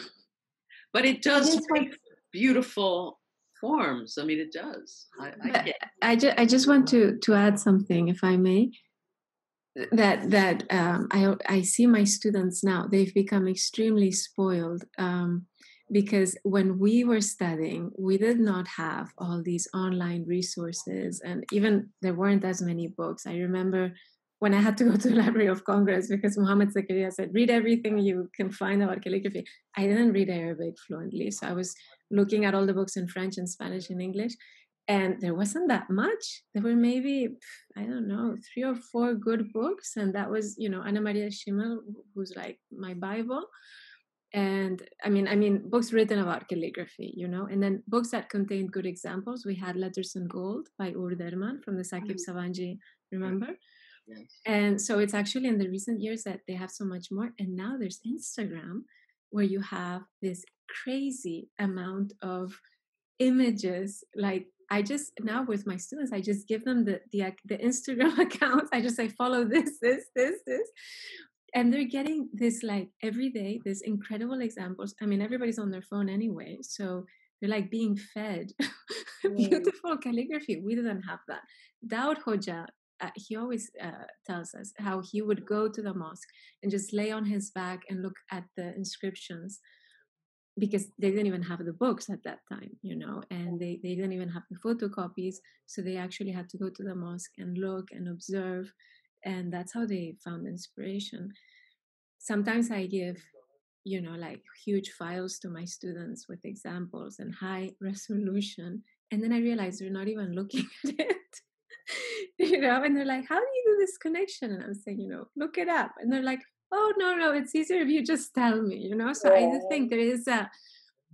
but it does make beautiful forms i mean it does i I, I, just, I just want to to add something if i may that that um, I I see my students now they've become extremely spoiled um, because when we were studying, we did not have all these online resources, and even there weren't as many books. I remember when I had to go to the Library of Congress because Muhammad Zakaria said, read everything you can find about calligraphy. I didn't read Arabic fluently, so I was looking at all the books in French and Spanish and English, and there wasn't that much. There were maybe, I don't know, three or four good books, and that was, you know, Annemarie Schimmel, who's like my Bible and i mean i mean books written about calligraphy you know and then books that contained good examples we had letters in gold by Uğur Derman from the Sakıp mm-hmm. Sabancı remember yes. and so it's actually in the recent years that they have so much more and now there's instagram where you have this crazy amount of images like I just now with my students, I just give them the the the Instagram accounts. I just say follow this, this, this, this, and they're getting this like every day this incredible examples. I mean everybody's on their phone anyway so they're like being fed beautiful calligraphy. We didn't have that. Davut hoja uh, he always uh, tells us how he would go to the mosque and just lay on his back and look at the inscriptions because they didn't even have the books at that time you know and they, they didn't even have the photocopies so they actually had to go to the mosque and look and observe and that's how they found inspiration. Sometimes i give you know like huge files to my students with examples and high resolution and then i realize they're not even looking at it you know and they're like how do you do this connection and i'm saying you know look it up and they're like oh no no it's easier if you just tell me you know so yeah. i think there is a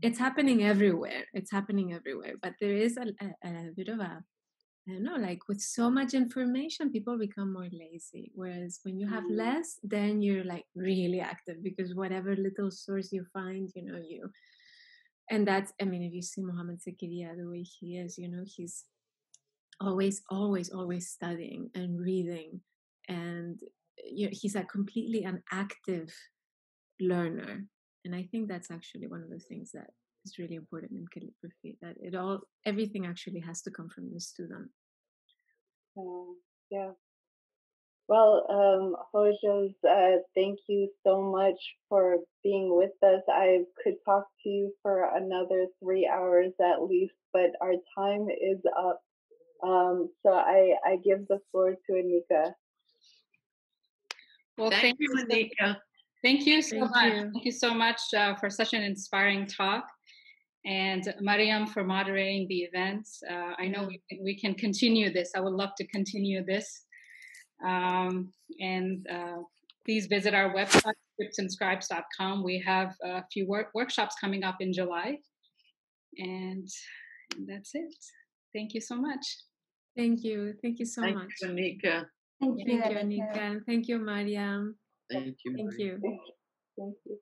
it's happening everywhere it's happening everywhere but there is a, a, a bit of a I don't know, like with so much information, people become more lazy. Whereas when you have mm. less, then you're like really active because whatever little source you find, you know, you. And that's, I mean, if you see Muhammad Zakaria the way he is, you know, he's always, always, always studying and reading. And you know, he's a completely an active learner. And I think that's actually one of the things that is really important in calligraphy that it all everything actually has to come from the student uh, yeah well um Hojas, uh, thank you so much for being with us i could talk to you for another three hours at least but our time is up um so i i give the floor to anika well thank, thank you anika Thank you so thank much. You. Thank you so much uh, for such an inspiring talk. and Mariam for moderating the events. Uh, I know we, we can continue this. I would love to continue this. Um, and uh, please visit our website, scriptsandscribes.com. We have a few work, workshops coming up in July. And, and that's it. Thank you so much. Thank you. Thank you so Thank much. you, Anika. Thank you, Thank you, Anika. Anika. And thank you, Mariam. Thank you. Thank Maria. you. Thank you.